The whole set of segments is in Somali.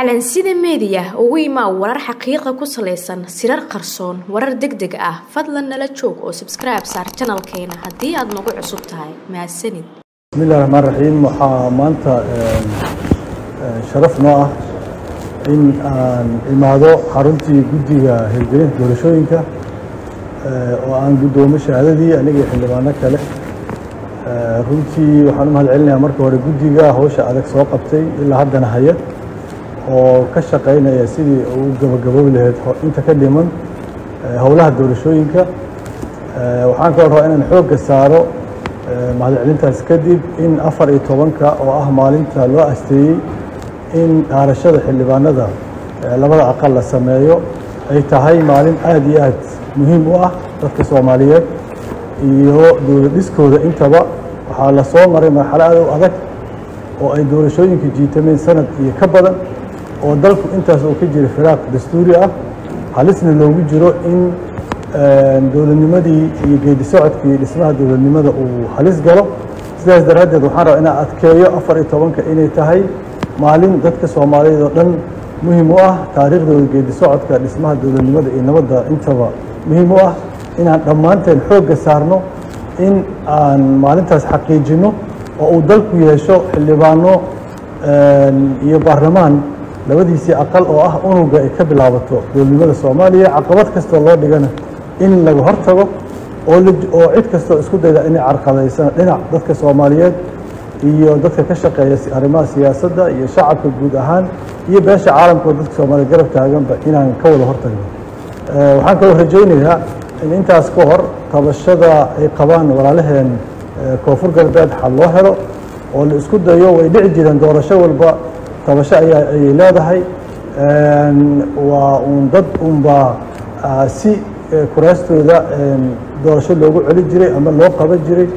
calansida meediya ugu imaa warar xaqiiqa ku salaysan sirar qarsoon warar deg deg ah fadlan nala joog oo sabskribe saar janalkeena haddii aad nagu cusub tahay. Mahadsanid bismillahi raxmaan raxiim waxaa maanta sharaf noo ah in aan imaado xaruntii guddiga hirgelinta doorashooyinka oo aan guddoomo shahaadadii aniga xildhibaano kale. Runtii waxaan u mahad marka hore guddiga hawsha adag soo qabtay ilaa haddana haya oo ka shaqaynaya sidii uu gabagaboobi lahayd inta ka dhiman howlaha doorashooyinka. Waxaan kaloo rabaa inaan xoogga saaro mahadcelintaas kadib in afar iyo tobanka oo ah maalinta loo asteeyey in dhaarashada xildhibaanada labada aqal la sameeyo ay tahay maalin aad iyo aad muhiim u ah dadka soomaaliyeed iyo dowladdhiskooda intaba waxaa la soo maray marxalo aad u adag oo ay doorashooyinka jiitameen sanad iyo ka badan oo dalku intaas oo ka jira firaaq dastuuri ah halisna loogu jiro in dowladnimadii iyo geedi socodkii dhismaha dowladnimada uu halis galo. Sidaas daraaddeed waxaan rabaa inaan adkeeyo afar iyo tobanka inay tahay maalin dadka soomaaliyeed oo dhan muhiim u ah taariikhdooda geedi socodka dhismaha dowladnimada iyo nabadda. Intaba muhiim u ah inaan dhammaanteen xoogga saarno in aan maalintaas xaqiijinno oo uu dalku yeesho xildhibaano iyo baarlamaan labadiisii aqal oo ah unuga ay ka bilaabato dowladnimada soomaaliya caqabad kastoo loo dhigana in laga hortago oo cid kastoo isku dayda inay carqadaysana dhinac dadka soomaaliyeed iyo dadka ka shaqeeya arrimaha siyaasadda iyo shacabka guud ahaan iyo beesha caalamkao dadka soomaaliya garab taaganba inaan ka wada hortagno. Waxaan kaloo rajaynayaa in intaas ka hor tabashada ay qabaan walaalaheen koonfur galbeed xal loo helo oo la isku dayo way dhici jireen doorasho walba tabasho ayay leedahay waa uun dad unbaa si kuraastooda doorasho loogu celi jiray ama loo qaban jiray.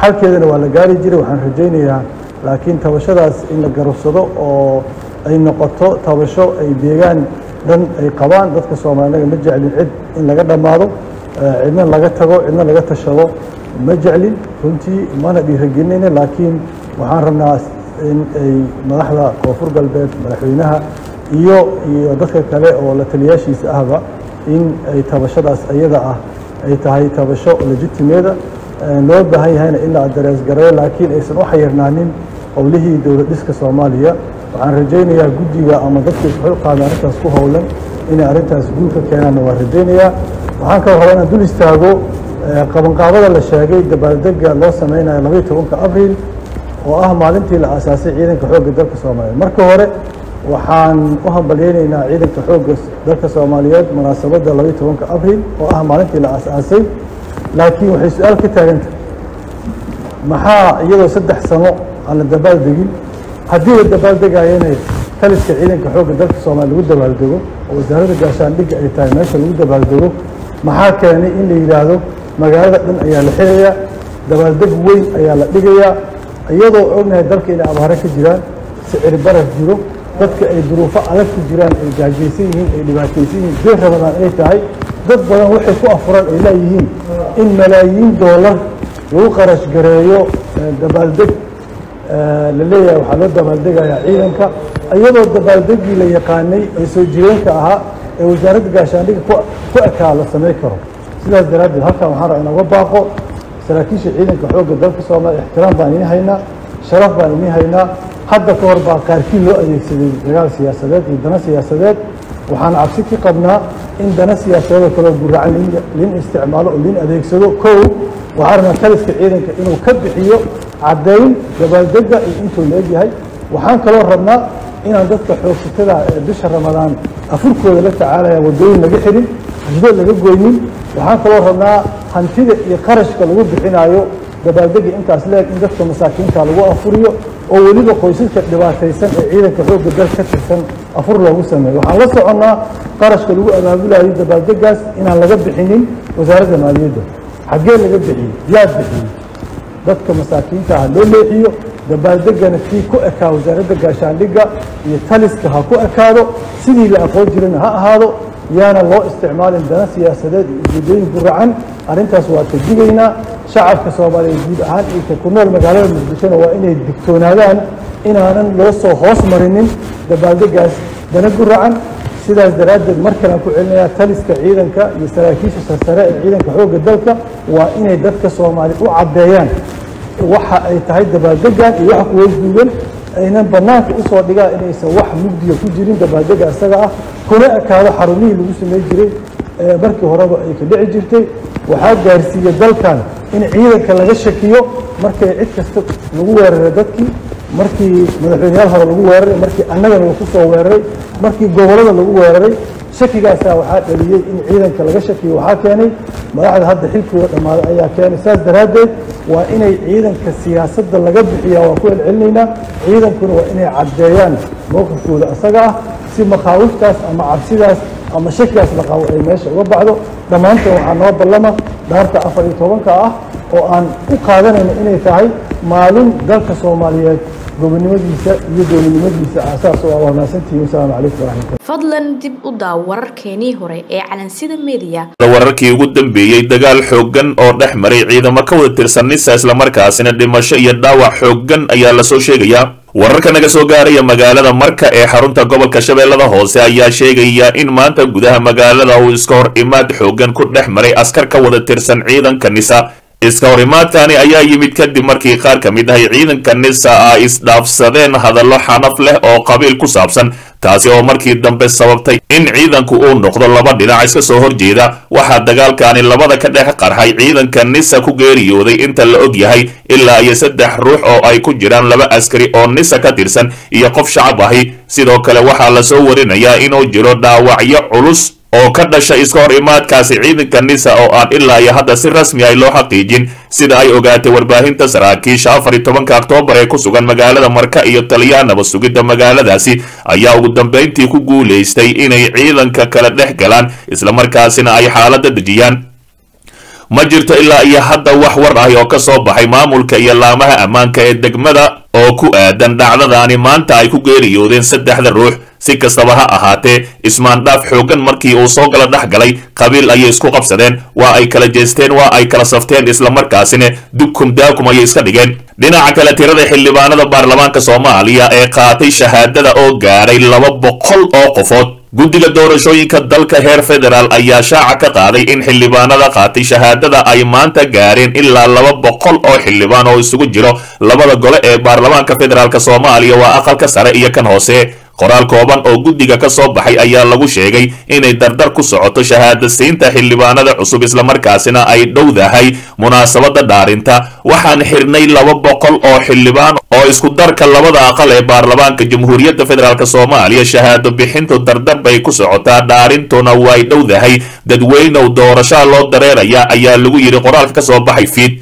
Xalkeedana waa la gaari jiray waxaan rajaynayaa. Laakiin tabashadaas in la garabsado oo ay noqoto tabasho ay deegaan dhan ay qabaan dadka soomaalinaga ma jeclin. Cid in laga dhammaado cidna laga tago cidna laga tashado ma jeclin. Runtii mana dhiiragelinayna laakiin waxaan rabnaa in ay madaxda koonfur galbeed madaxweynaha iyo iyo dadka kale oo la taliyaashiisa ahba in ay tabashadaas iyada ah ay tahay tabasho legitimeeda loo baahan yahayna in la laakiin aysan u xayirnaanin howlihii dowlad dhiska soomaaliya. Waxaan rajaynayaa guddiga ama dadka isxulqaada arrintaas ku howlan inay arrintaas guul ka keenaanna waan rajaynayaa. Waxaan kaloo rabaa inaan dul istaago qabanqaabada la sheegay dabaaldega loo sameynayo labaiyo tobanka abriil oo ah maalintii la aasaasay ciidanka xoogga dalka soomaaliyeed. Marka hore waxaan u hambalyeynaynaa ciidanka xoogga dalka soomaaliyeed munaasabadda labaiyo tobanka abriil oo ah maalintii la aasaasay. Laakiin waxay su'aal ka taagantah maxaa iyadoo saddex sano aan la dabaaldegin haddii la dabaaldegayana taliska ciidanka xoogga dalka soomaaliya lagu dabaaldego oo wasaaradda gaashaandhigga ay tahay meesha lagu dabaaldego maxaa keenay in la yidhaahdo magaalada dhan ayaa la xirayaa dabaaldeg weyn ayaa la dhigayaa iyadoo ognahay dalka inay abaaro ka jiraan sicir barar jiro dadka ay duruufo adag ku jiraan ay gaajaysan yihiin ay dhibaataysan yihiin bir rabadaan ay tahay dad badan waxay ku afuran ay leeyihiin in malaayiin doolar lagu qarash gareeyo dabaaldeg la leeyahay waxaa loo dabaaldegayaa ciidanka iyadoo dabaaldegii la yaqaanay ee soo jireenka ahaa ee wasaaradda gaashaandhigga ku ekaa la samay karo. Sidaas daraaddeed halkan waxaan rabaa inooga baaqo saraakiisha ciidanka xoogga dalka soomaaliya ixtiraam baan inii haynaa sharaf baan inii haynaa. Hadda ka hor baa qaarkii loo adeegsaday dagaal siyaasadeed iyo dana siyaasadeed. Waxaan cabsi ka qabnaa in dana siyaasadeedoo kaloo guracan lin isticmaalo oo lin adeegsado. Kow waxaan rabnaa taliska ciidanka inuu ka bixiyo caddayn dabaaldega iyo intuu la egyahay. Waxaan kaloo rabnaa inaan dadka xoogsatada ee bisha ramadaan afurkooda la tacaalaya waddooyin laga xirin hajdo laga goynin. Waxaan kaloo rabnaa hantida iyo qarashka lagu bixinaayo dabaaldega intaas leeg in dadka masaakiinta lagu afuriyo oo weliba qoysaska dhibaataysan ee ciidanka xoogga dal ka tirsan afur loogu sameeyo. Waxaan la soconnaa qarashka lagu abaabulayo dabaaldegaas inaan laga bixinin wasaaradda maaliyadda. Xaggee laga bixiyey? Yaa bixiyey. Dadka masaakiinta ha loo leexiyo dabaaldegana kii ku ekaa wasaaradda gaashaandhigga iyo taliska ha ku ekaado sidii la aqoon jirana ha ahaado yaana loo isticmaalin dana siyaasadeed iyo ujeedooyin guracan arrintaas waa ka digaynaa shacabka soomaaliyeed guud ahaan iyo ku nool magaalada muqdishona waa inay digtoonaadaan inaanan loo soo hoos marinin dabaaldegaas dana guracan sidaas daraaddeed mar kalean ku celinayaa taliska ciidanka iyo saraakiisha sarsare ee ciidanka xoogga dalka waa inay dadka soomaali u caddeeyaan waxa ay tahay dabaaldegan iyo waxa kuwa guudan aynan bannaanka u soo dhigaan inaysan wax mugdiga ku jirin dabaaldega isaga ah. Kuna ekaado xarumihii lagu samey jiray markii horeba ay ka dhici jirtay. Waxaa gaarsiiyey dalkan in ciidanka laga shakiyo markay cid kasta lagu weeraray dadkii markii madaxweyneyaal hore lagu weeraray markii annagana laku soo weeraray markii gobollada lagu weeraray shakigaasaa waxaa dhaliyey in ciidanka laga shakiyo waxaa keenay madaxda hadda xilkooda dhammaaday ayaa keenay. Saas daraaddeed waa inay ciidanka siyaasadda laga bixiyaa waa ku celcelinaynaa ciidankuna waa inay caddeeyaan mowqifkooda asaga ah si makhaawiftaas ama cabsidaas ama shakigaas la qabo ay meesha uga baxdo. Dhammaanteen waxaa noo ballama dhaarta afar iyo tobanka ah oo aan u qaadanayno inay tahay maalin dalka soomaaliyeed gobonnimadiisa iyo dowladnimadiisa aasaas oo waa mahadsantihiin wasalaamu calaykum waraxmatullah fadlan dib u daaw wararkeenii hore ee calansida media. Wararkii ugu dambeeyey dagaal xooggan oo dhex maray ciidamo ka wada tirsan nisa islamarkaasina dhimasho iyo dhaawac xooggan ayaa la soo sheegayaa wararka naga soo gaaraya magaalada marka ee xarunta gobolka shabeellada hoose ayaa sheegaya in maanta gudaha magaalada uu iska hor imaad xooggan ku dhex maray askar ka wada tirsan ciidanka nisa iska hor imaadkani ayaa yimid kadib markii qaar ka mid ahay ciidanka nisa ay isdhaafsadeen hadallo xanaf leh oo qabiil ku saabsan taasi oo markii dambe sababtay in ciidanku uu noqdo laba dhinac iska soo horjeeda waxaa dagaalkani labada ka dhex qarxay ciidanka nisa ku geeriyooday inta la og yahay ilaa iyo saddex ruux oo ay ku jiraan laba askari oo nisa ka tirsan iyo qof shacab ahi. Sidoo kale waxaa la soo warinayaa inuu jiro dhaawacyo culus oo ka dhasha iska hor imaadkaasi ciidanka nisa oo aan ilaa iyo hadda si rasmi ay loo xaqiijin sida ay ogaatay warbaahinta saraakiisha afar iyo tobanka oktoobar ee ku sugan magaalada marka iyo talyaanaba. Sugidda magaaladaasi ayaa ugu dambayntii ku guulaystay inay ciidanka kala dhex galaan islamarkaasina ay xaaladda dejiyaan. Ma jirto ilaa iyo hadda wax war ahi oo ka soo baxay maamulka iyo laamaha ammaanka ee degmada oo ku aadan dhacdadaani maanta ay ku geeriyoodeen saddexda ruux si kastaba ha ahaatee ismaandhaaf xooggan markii uu soo gala dhex galay qabiil ayay isku qabsadeen waa ay kala jeesteen waa ay kala safteen islamarkaasina dubkum daakum ayay iska dhigeen. Dhinaca kale tirada xildhibaanada baarlamaanka soomaaliya ee qaatay shahaadada oo gaadhay laba boqol oo qofood. Guddiga doorashooyinka dalka heer federaal ayaa shaaca ka qaaday in xildhibaanada qaatay shahaadada ay maanta gaareen ilaa laba boqol oo xildhibaan oo isugu jiro. Labada gole ee baarlamaanka federaalk soomaaliya waa aqalka sare iyo kan hoose qoraal kooban oo guddiga ka soo baxay ayaa lagu sheegay inay dardar ku socoto shahaadasiinta xildhibaanada cusub islamarkaasina ay dhowdahay munaasabadda dhaarinta. Waxaan xirnay laba boqol oo xildhibaan oo isku darka labada aqal ee baarlamaanka jamhuuriyadda federaalk soomaaliya. Shahaado bixintu dardar bay ku socotaa dhaarintuna way dhowdahay. Dadweynow doorashaa loo dareeraya ayaa lagu yidhi qoraalka ka soo baxay fiid.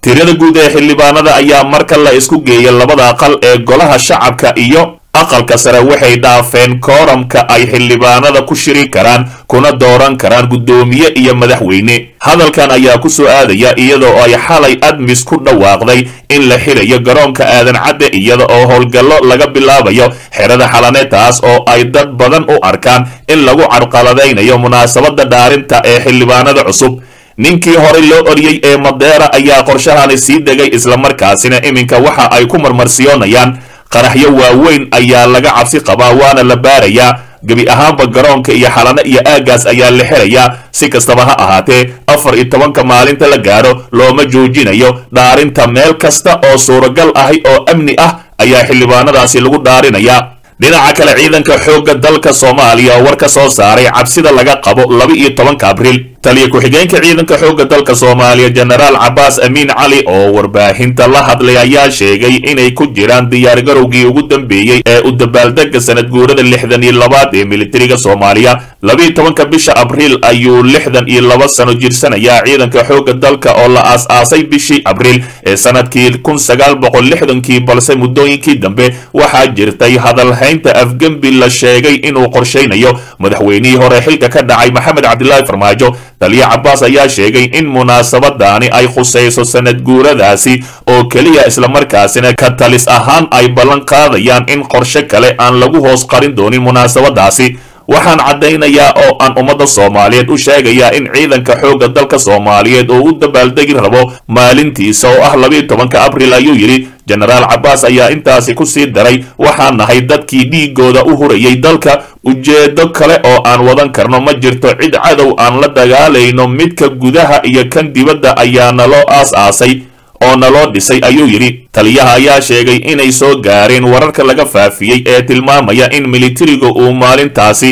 Tirada guud ee xildhibaanada ayaa marka la isku geeyay labada aqal ee golaha shacabka iyo aqalka sare waxay dhaafeen kooramka ay xildhibaanada ku shiri karaan kuna dooran karaan guddoomiye iyo madaxweyne. Hadalkan ayaa ku soo aadaya iyadoo ay xalay admis ku dhawaaqday in la xirayo garoonka aadan cadde iyada oo howlgallo laga bilaabayo xerada xalane taas oo ay dad badan u arkaan in lagu carqaladaynayo munaasabadda dhaarinta ee xildhibaanada cusub. Ninkii horey loo oriyey ee madeera ayaa qorshahani sii degay islamarkaasina iminka waxa ay ku marmarsiyoonayaan qaraxyo waaweyn ayaa laga cabsi qabaa waana la baarayaa gebi ahaanba garoonka iyo xalano iyo aagaas ayaa la xerayaa si kastaba ha ahaatee afar iyo tobanka maalinta la gaadho looma joojinayo. Dhaarinta meel kasta oo suuragal ahi oo amni ah ayaa xildhibaanadaasi lagu dhaarinayaa dhinaca kale ciidanka xoogga dalka soomaaliya oo war ka soo saaray cabsida laga qabo laba iyo tobanka abriil taliya ku-xigeenka ciidanka xoogga dalka soomaaliya jenaraal cabaas amiin cali oo warbaahinta la hadlay ayaa sheegay inay ku jiraan diyaargarowgii ugu dambeeyey ee u dabaaldega sanad guurada lixdan iyo labaad ee militariga soomaaliya. Labiiyo tobanka bisha abriil ayuu lixdan iyo laba sano jirsanayaa ciidanka xoogga dalka oo la aas-aasay bishii abriil. Ee sannadkii kun sagaal boqol lixdankii balse muddooyinkii dambe waxaa jirtay hadalhaynta afgembi la sheegay inuu qorshaynayo madaxweynihii hore xilka ka dhacay maxamed cabdilaahi farmaajo taliya cabaas ayaa sheegay in munaasabadani ay khusayso sanad guuradaasi oo keliya islamarkaasina ka talis ahaan ay ballan qaadayaan in qorshe kale aan lagu hoos qarin doonin munaasabadaasi waxaan caddaynayaa oo aan ummadda soomaaliyeed u sheegayaa in ciidanka xoogga dalka soomaaliyeed oo u dabaaldegi rabo maalintiisa oo ah labiiyo tobanka abril ayuu yidhi. Jenaraal cabbaas ayaa intaasi ku sii daray waxaan nahay dadkii dhiigooda u hurayay dalka. Ujeedo kale oo aan wadan karno ma jirto cid cadow aan la dagaalayno. Midka gudaha iyo kan dibadda ayaa naloo aas-aasay oo naloo dhisay ayuu yidhi taliyaha ayaa sheegay inay soo gaareen wararka laga faafiyey ee tilmaamaya in militariga uu maalintaasi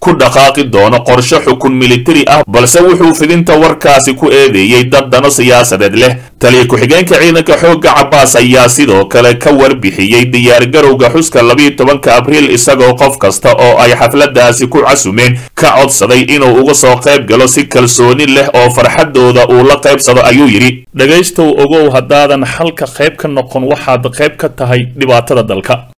ku dhaqaaqi doono qorshe xukun militari ah balse wuxuu fidinta warkaasi ku eedeeyey dad dano siyaasadeed leh. Taliya ku-xigeenka ciidanka xoogga cabbaas ayaa sidoo kale ka warbixiyey diyaargarowga xuska labiiyo tobanka abriil isagoo qof kasta oo ay xafladaasi ku casumeen ka codsaday inuu uga soo qayb galo si kalsooni leh oo farxadooda uu la qaybsado ayuu yidhi. Dhegaystow ogow haddaadan xalka qayb ka noqon waxaad qayb ka tahay dhibaatada dalka